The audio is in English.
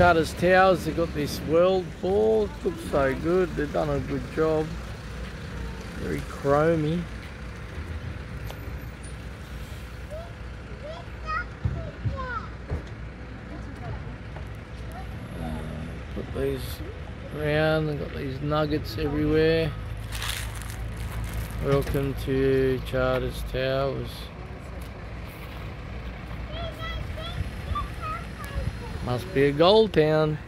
Charters Towers, they've got this world ball. Looks so good. They've done a good job. Very chromy. Uh, put these around, they've got these nuggets everywhere. Welcome to Charters Towers. Must be a gold town.